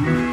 Mm-hmm.